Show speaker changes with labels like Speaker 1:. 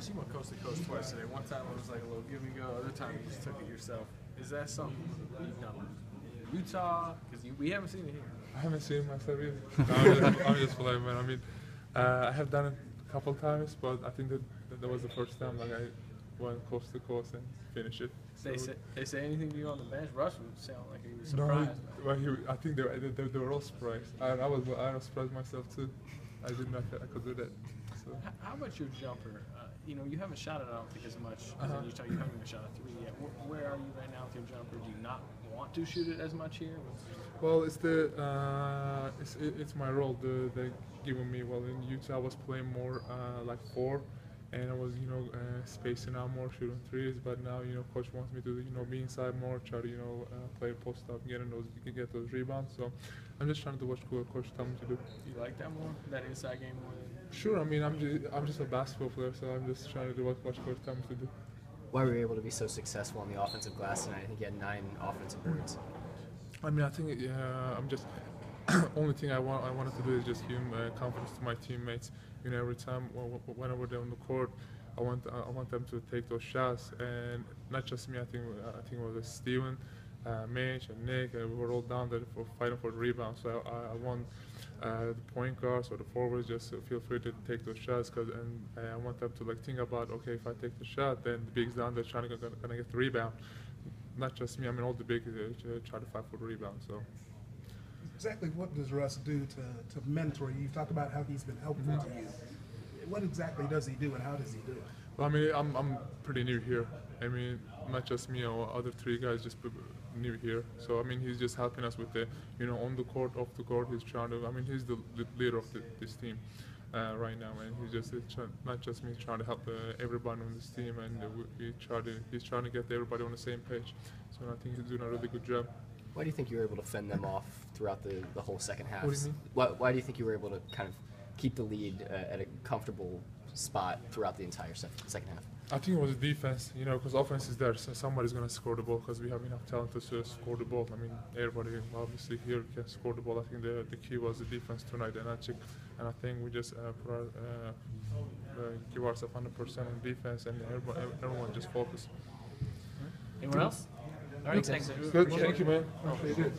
Speaker 1: Enes, you went coast to coast twice today. One time it was like a little give and go. Other time you just took it yourself. Is that something you've done Utah? Because we haven't seen it here.
Speaker 2: I haven't seen myself either. No, I'm, just, I'm just playing, man. I mean, uh, I have done it a couple times, but I think that, that, that was the first time like I went coast to coast and finished it.
Speaker 1: They say they say anything to you on the bench. Russ would sound like he was
Speaker 2: No,
Speaker 1: surprised.
Speaker 2: well, he, I think they, were- they, they were all surprised. And I was, I was surprised myself too. I didn't know I could do that. So.
Speaker 1: How about your jumper? Uh, you know, you haven't shot it, I don't think, as much as
Speaker 2: Uh-huh.
Speaker 1: in Utah. You haven't even shot a three yet. Wh- Where are you right now with your jumper? Do you not want to shoot it as much here?
Speaker 2: Well, it's the uh, it's it, it's my role. The they given me. Well, in Utah, I was playing more uh, like four, and I was you know uh, spacing out more, shooting threes. But now you know, coach wants me to you know be inside more, try to you know uh, play post up, getting those get those rebounds. So I'm just trying to do what co- coach tell me to do.
Speaker 1: You like that more? That inside game more than
Speaker 2: Sure, I mean I'm just I'm just a basketball player, so I'm just trying to do what what coach tell me to do.
Speaker 3: Why were you able to be so successful on the offensive glass tonight? I think you had nine offensive boards.
Speaker 2: I mean, I think yeah, I'm just only thing I want I wanted to do is just give uh, confidence to my teammates. You know, every time wh- wh- whenever they're on the court, I want I want them to take those shots, and not just me. I think I think it was Steven, uh, Mitch, and Nick. Uh, we were all down there for fighting for the rebound. So I, I want uh, the point guards or the forwards just to feel free to take those shots, cause and uh, I want them to like think about okay, if I take the shot, then the bigs down there trying to gonna, gonna get the rebound. Not just me. I mean, all the bigs uh, try to fight for the rebound. So.
Speaker 4: Exactly what does Russ do to, to mentor you? You've talked about how he's been helpful to you. What exactly does he do and how does he do it?
Speaker 2: Well, I mean, I'm, I'm pretty new here. I mean, not just me or other three guys just new here. So I mean, he's just helping us with the, you know, on the court, off the court. He's trying to. I mean, he's the, leader of the, this team uh, right now, and he's just try, not just me trying to help uh, everybody on this team, and uh, we, we try to. He's trying to get everybody on the same page. So I think he's doing a really good job.
Speaker 3: Why do you think you were able to fend them off throughout the, the whole second half?
Speaker 2: What do you mean?
Speaker 3: Why, why do you think you were able to kind of keep the lead uh, at a comfortable spot throughout the entire sec- second half?
Speaker 2: I think it was the defense, you know, because offense is there, so somebody's gonna score the ball because we have enough talent to score the ball. I mean, everybody obviously here can score the ball. I think the the key was the defense tonight, and I check, and I think we just uh, put our, uh, uh, give ourselves 100 percent on defense, and everyone, everyone just focus.
Speaker 1: anyone else? All right, thanks.
Speaker 2: Good, thank you, man. Appreciate it.